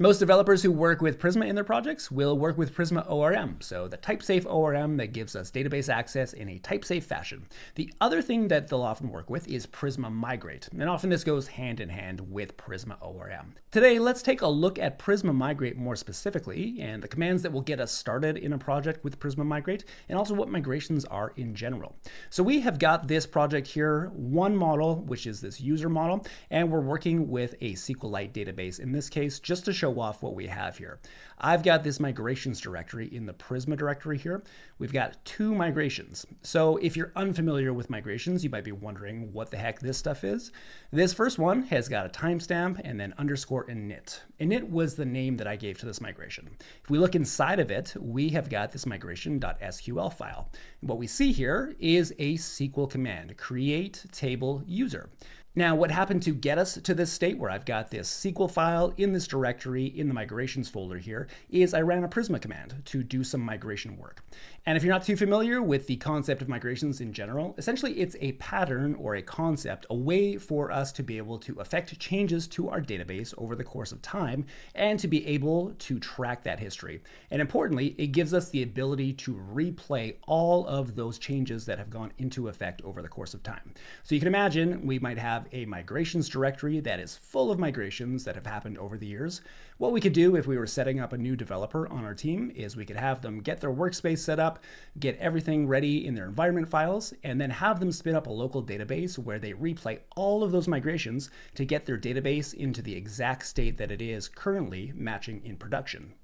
Most developers who work with Prisma in their projects will work with Prisma ORM, so the type-safe ORM that gives us database access in a type-safe fashion. The other thing that they'll often work with is Prisma Migrate, and often this goes hand in hand with Prisma ORM. Today, let's take a look at Prisma Migrate more specifically, and the commands that will get us started in a project with Prisma Migrate, and also what migrations are in general. So we have got this project here, one model, which is this user model, and we're working with a SQLite database in this case, just to show show off what we have here. I've got this migrations directory in the Prisma directory here. We've got two migrations. So if you're unfamiliar with migrations, you might be wondering what the heck this stuff is. This first one has got a timestamp and then underscore init. Init was the name that I gave to this migration. If we look inside of it, we have got this migration.sql file. what we see here is a SQL command, create table user. Now, what happened to get us to this state where I've got this SQL file in this directory in the migrations folder here is I ran a Prisma command to do some migration work. And if you're not too familiar with the concept of migrations in general, essentially it's a pattern or a concept, a way for us to be able to affect changes to our database over the course of time and to be able to track that history. And importantly, it gives us the ability to replay all of those changes that have gone into effect over the course of time. So you can imagine we might have a migrations directory that is full of migrations that have happened over the years. What we could do if we were setting up a new developer on our team is we could have them get their workspace set up, get everything ready in their environment files, and then have them spin up a local database where they replay all of those migrations to get their database into the exact state that it is currently matching in production.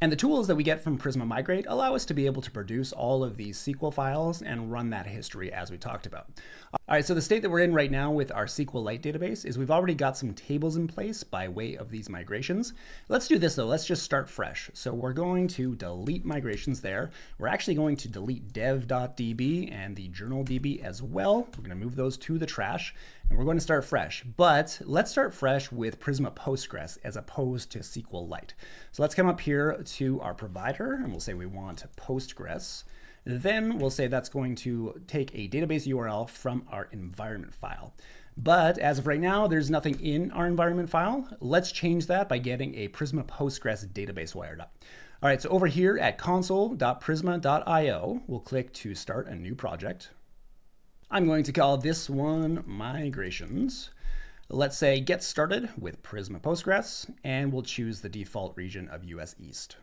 And the tools that we get from Prisma Migrate allow us to be able to produce all of these SQL files and run that history as we talked about. All right, so the state that we're in right now with our SQLite database is we've already got some tables in place by way of these migrations. Let's do this though, let's just start fresh. So we're going to delete migrations there. We're actually going to delete dev.db and the journal.db as well. We're gonna move those to the trash and we're going to start fresh. But let's start fresh with Prisma Postgres as opposed to SQLite. So let's come up here to our provider and we'll say we want Postgres. Then we'll say that's going to take a database URL from our environment file. But as of right now, there's nothing in our environment file. Let's change that by getting a Prisma Postgres database wired up. All right, so over here at console.prisma.io, we'll click to start a new project. I'm going to call this one migrations. Let's say get started with Prisma Postgres, and we'll choose the default region of US East.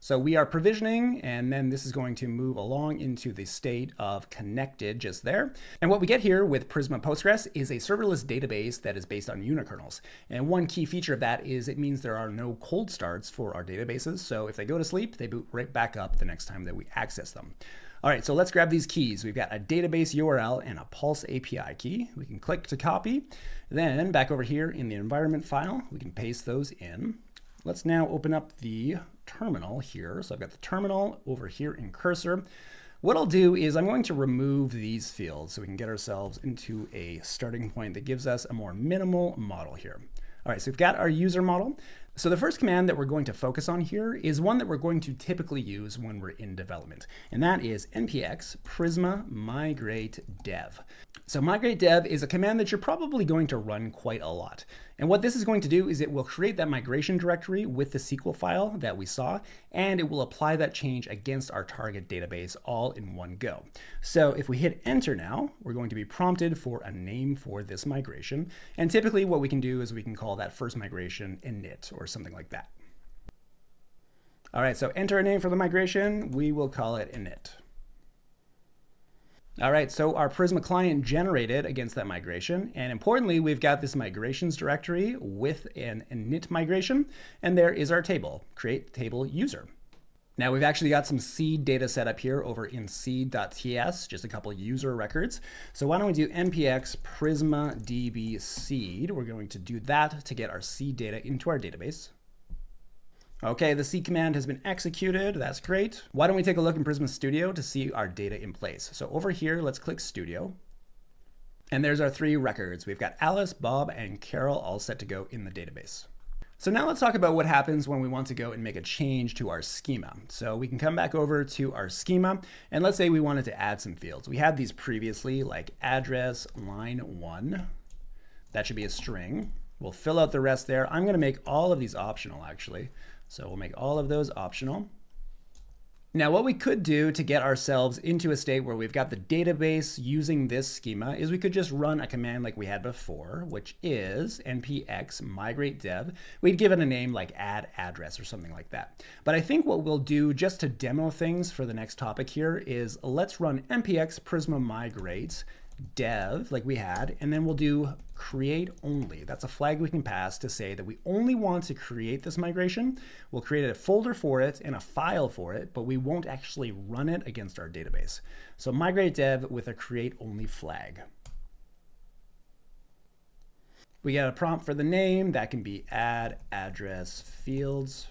So we are provisioning, and then this is going to move along into the state of connected just there. And what we get here with Prisma Postgres is a serverless database that is based on unikernels. And one key feature of that is it means there are no cold starts for our databases. So if they go to sleep, they boot right back up the next time that we access them. All right, so let's grab these keys. We've got a database URL and a Pulse API key. We can click to copy. Then back over here in the environment file, we can paste those in. Let's now open up the terminal here. So I've got the terminal over here in Cursor. What I'll do is I'm going to remove these fields so we can get ourselves into a starting point that gives us a more minimal model here. All right, so we've got our user model. So the first command that we're going to focus on here is one that we're going to typically use when we're in development, and that is npx prisma migrate dev. So migrate dev is a command that you're probably going to run quite a lot. And what this is going to do is it will create that migration directory with the SQL file that we saw, and it will apply that change against our target database all in one go. So if we hit enter now, we're going to be prompted for a name for this migration. And typically what we can do is we can call that first migration init or something like that. All right, so enter a name for the migration. We will call it init. All right, so our Prisma client generated against that migration. And importantly, we've got this migrations directory with an init migration. And there is our table, create table user. Now we've actually got some seed data set up here over in seed.ts, just a couple user records. So why don't we do npx prisma db seed. We're going to do that to get our seed data into our database. Okay, the seed command has been executed. That's great. Why don't we take a look in Prisma Studio to see our data in place? So over here, let's click Studio. And there's our three records. We've got Alice, Bob, and Carol all set to go in the database. So now let's talk about what happens when we want to go and make a change to our schema. So we can come back over to our schema, and let's say we wanted to add some fields. We had these previously, like address line one. That should be a string. We'll fill out the rest there. I'm going to make all of these optional actually. So we'll make all of those optional. Now, what we could do to get ourselves into a state where we've got the database using this schema is we could just run a command like we had before, which is npx migrate dev. We'd give it a name like add address or something like that. But I think what we'll do just to demo things for the next topic here is let's run npx prisma migrate dev like we had, and then we'll do create only. That's a flag we can pass to say that we only want to create this migration. We'll create a folder for it and a file for it, but we won't actually run it against our database. So migrate dev with a create only flag. We get a prompt for the name. That can be add address fields.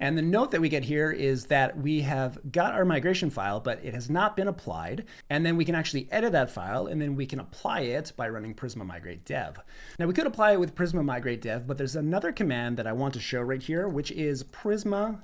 And the note that we get here is that we have got our migration file, but it has not been applied. And then we can actually edit that file, and then we can apply it by running Prisma Migrate Dev. Now we could apply it with Prisma Migrate Dev, but there's another command that I want to show right here, which is Prisma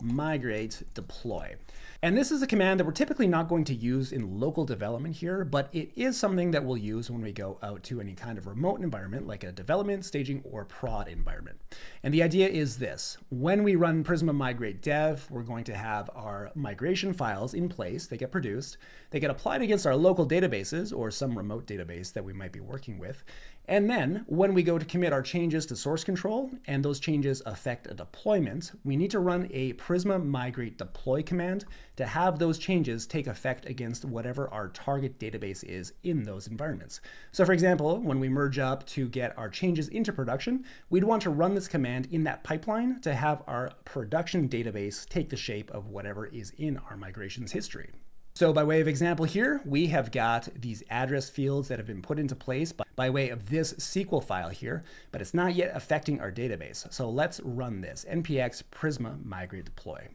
Migrate Deploy. And this is a command that we're typically not going to use in local development here, but it is something that we'll use when we go out to any kind of remote environment like a development, staging, or prod environment. And the idea is this. When we run Prisma Migrate Dev, we're going to have our migration files in place. They get produced. They get applied against our local databases or some remote database that we might be working with. And then when we go to commit our changes to source control and those changes affect a deployment, we need to run a Prisma migrate deploy command to have those changes take effect against whatever our target database is in those environments. So for example, when we merge up to get our changes into production, we'd want to run this command in that pipeline to have our production database take the shape of whatever is in our migrations history. So by way of example here, we have got these address fields that have been put into place by, by, way of this SQL file here, but it's not yet affecting our database. So let's run this, npx prisma migrate deploy.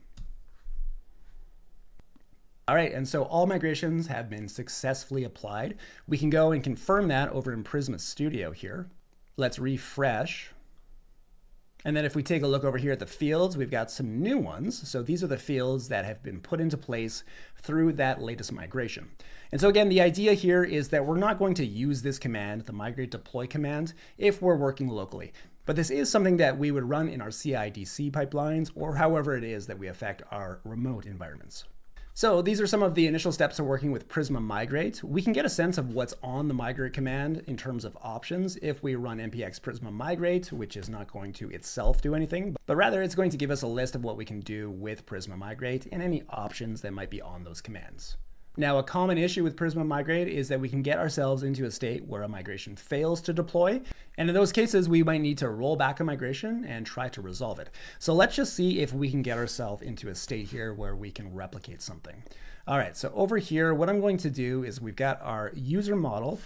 All right, and so all migrations have been successfully applied. We can go and confirm that over in Prisma Studio here. Let's refresh and then if we take a look over here at the fields, we've got some new ones. So these are the fields that have been put into place through that latest migration. And so again, the idea here is that we're not going to use this command, the migrate deploy command, if we're working locally. But this is something that we would run in our CI/DC pipelines or however it is that we affect our remote environments. So these are some of the initial steps of working with Prisma Migrate. We can get a sense of what's on the migrate command in terms of options if we run npx Prisma Migrate, which is not going to itself do anything, but rather it's going to give us a list of what we can do with Prisma Migrate and any options that might be on those commands. Now, a common issue with Prisma Migrate is that we can get ourselves into a state where a migration fails to deploy. And in those cases, we might need to roll back a migration and try to resolve it. So let's just see if we can get ourselves into a state here where we can replicate something. All right, so over here, what I'm going to do is we've got our user model.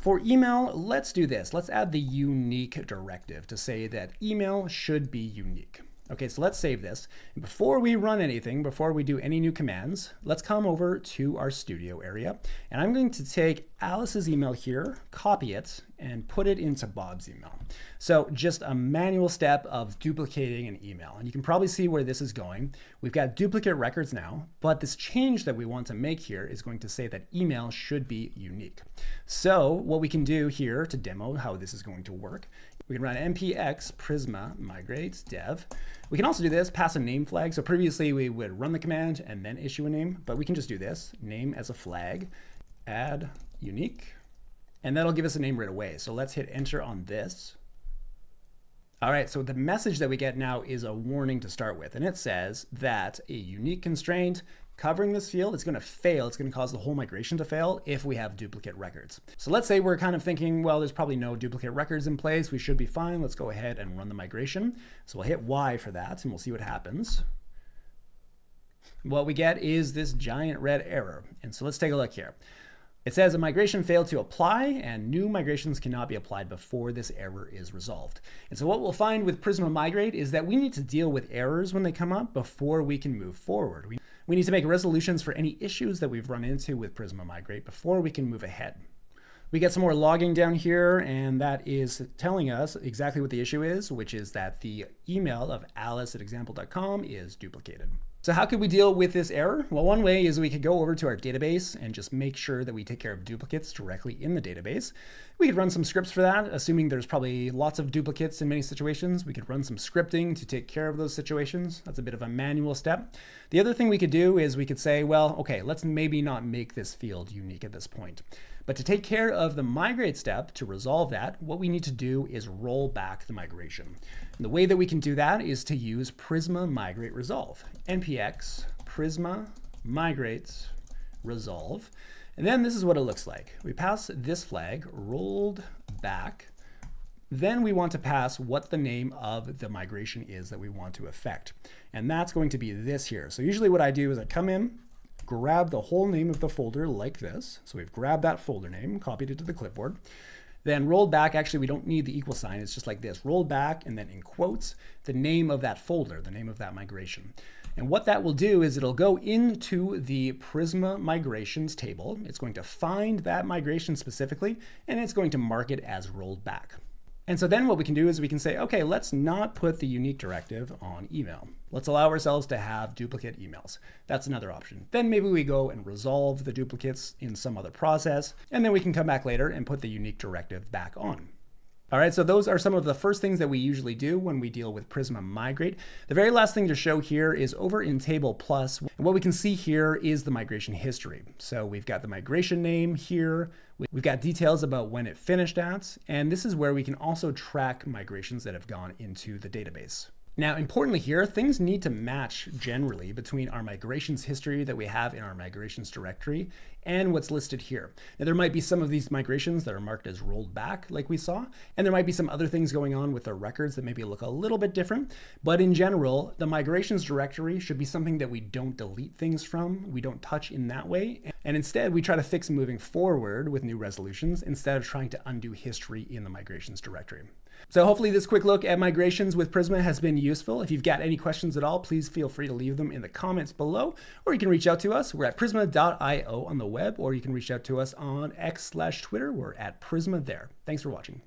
For email, let's do this. Let's add the unique directive to say that email should be unique. Okay, so let's save this. Before we run anything, before we do any new commands, let's come over to our studio area. And I'm going to take Alice's email here, copy it, and put it into Bob's email. So just a manual step of duplicating an email. And you can probably see where this is going. We've got duplicate records now, but this change that we want to make here is going to say that email should be unique. So what we can do here to demo how this is going to work we can run npx prisma migrate dev. We can also do this, pass a name flag. So previously we would run the command and then issue a name, but we can just do this, name as a flag, add unique, and that'll give us a name right away. So let's hit enter on this. All right, so the message that we get now is a warning to start with, and it says that a unique constraint covering this field going to fail. It's going to cause the whole migration to fail if we have duplicate records. So let's say we're kind of thinking, well, there's probably no duplicate records in place. We should be fine. Let's go ahead and run the migration. So we'll hit Y for that and we'll see what happens. What we get is this giant red error. And so let's take a look here. It says a migration failed to apply and new migrations cannot be applied before this error is resolved. And so what we'll find with Prisma Migrate is that we need to deal with errors when they come up before we can move forward. We we need to make resolutions for any issues that we've run into with Prisma Migrate before we can move ahead. We get some more logging down here, and that is telling us exactly what the issue is, which is that the email of alice at example.com is duplicated. So how could we deal with this error? Well, one way is we could go over to our database and just make sure that we take care of duplicates directly in the database. We could run some scripts for that, assuming there's probably lots of duplicates in many situations. We could run some scripting to take care of those situations. That's a bit of a manual step. The other thing we could do is we could say, well, okay, let's maybe not make this field unique at this point. But to take care of the migrate step, to resolve that, what we need to do is roll back the migration. And the way that we can do that is to use Prisma migrate resolve. npx prisma migrates resolve. And then this is what it looks like. We pass this flag rolled back. Then we want to pass what the name of the migration is that we want to affect. And that's going to be this here. So usually what I do is I come in, grab the whole name of the folder like this. So we've grabbed that folder name, copied it to the clipboard. Then rolled back, actually we don't need the equal sign, it's just like this. Rolled back and then in quotes, the name of that folder, the name of that migration. And what that will do is it'll go into the Prisma migrations table. It's going to find that migration specifically, and it's going to mark it as rolled back. And so then what we can do is we can say, okay, let's not put the unique directive on email. Let's allow ourselves to have duplicate emails. That's another option. Then maybe we go and resolve the duplicates in some other process, and then we can come back later and put the unique directive back on. All right, so those are some of the first things that we usually do when we deal with Prisma Migrate. The very last thing to show here is over in TablePlus, and what we can see here is the migration history. So we've got the migration name here, we've got details about when it finished at, and this is where we can also track migrations that have gone into the database. Now, importantly here, things need to match generally between our migrations history that we have in our migrations directory and what's listed here. Now, there might be some of these migrations that are marked as rolled back, like we saw, and there might be some other things going on with the records that maybe look a little bit different. But in general, the migrations directory should be something that we don't delete things from, we don't touch in that way, and instead we try to fix moving forward with new resolutions instead of trying to undo history in the migrations directory. So hopefully this quick look at migrations with Prisma has been useful. If you've got any questions at all, please feel free to leave them in the comments below, or you can reach out to us. We're at prisma.io on the web, or you can reach out to us on X slash Twitter. We're at Prisma there. Thanks for watching.